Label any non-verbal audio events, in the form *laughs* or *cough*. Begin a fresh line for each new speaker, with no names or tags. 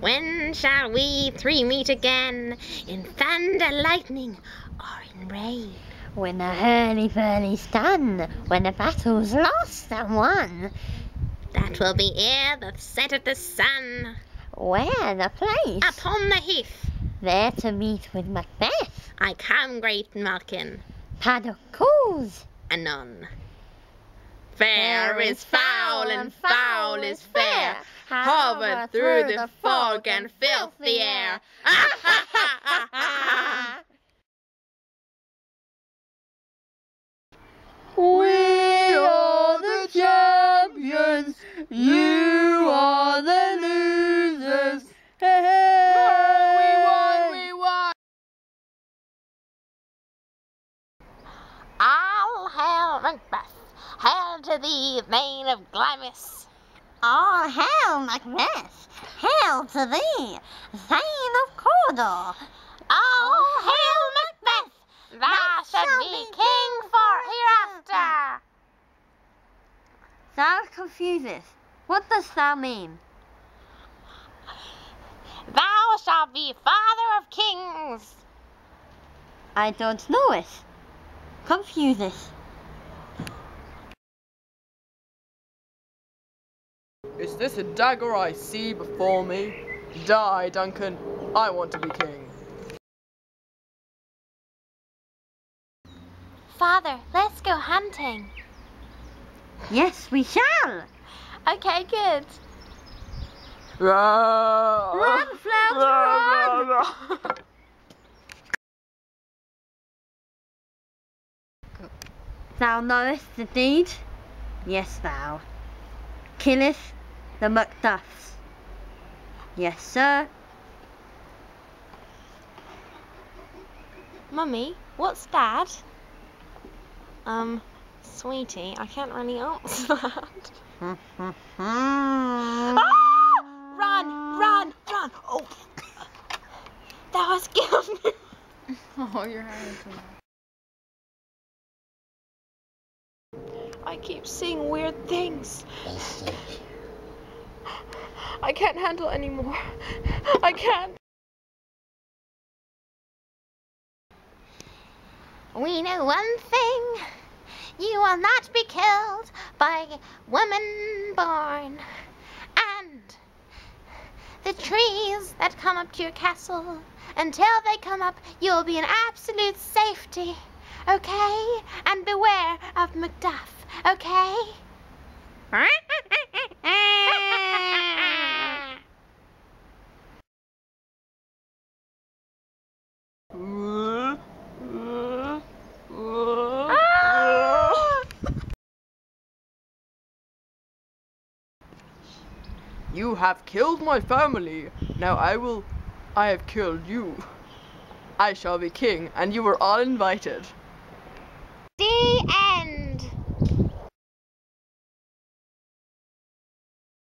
When shall we three meet again? In thunder, lightning, or in rain?
When the hurly-burly's done, when the battle's lost and won.
That will be ere the set of the sun.
Where the place?
Upon the heath,
There to meet with Macbeth.
I come, great Malkin,
Paddock calls.
anon. Fair is foul and foul is fair, hover through the fog and filthy air. *laughs*
We are the champions, you are the losers. Hey, hey. We won, we won.
All hail Macbeth, to thee, Thane of Glamis.
Oh, All hail Macbeth, hail to thee, Thane of Cawdor.
Oh, oh, All hail Macbeth, thou shalt be king for hereafter.
Thou confusest. What dost thou mean?
Thou shalt be father of kings.
I don't know it. Confusest.
This a dagger I see before me? Die, Duncan. I want to be king.
Father, let's go hunting.
Yes, we shall.
Okay, good.
Run,
Fleance, run! Thou knowest the deed? Yes, thou. Killeth the Macduffs. Yes, sir.
Mummy, what's dad? Um, sweetie, I can't really answer *laughs* that. *laughs* Ah! Run, run, run! Oh, that was *laughs* good.
Oh, your hair is
I keep seeing weird things. I can't handle anymore. *laughs* I can't. We know one thing. You will not be killed by woman born. And the trees that come up to your castle, until they come up, you will be in absolute safety. Okay? And beware of Macduff. Okay?
You have killed my family. Now I will... I have killed you. I shall be king, and you were all invited. The end.